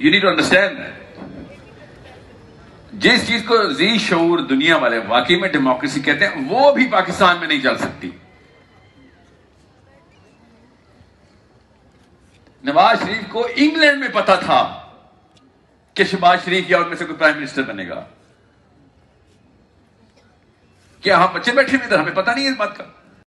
You need to understand जिस चीज़ को जी शूर दुनिया वाले वाकई में डेमोक्रेसी कहते हैं, वो भी पाकिस्तान में नहीं चल सकती। नवाज़ शरीफ को इंग्लैंड में पता था कि शहबाज शरीफ या उनमें से कोई प्राइम मिनिस्टर बनेगा। क्या हम बच्चे बैठे हुए थे हमें पता नहीं है इस बात का।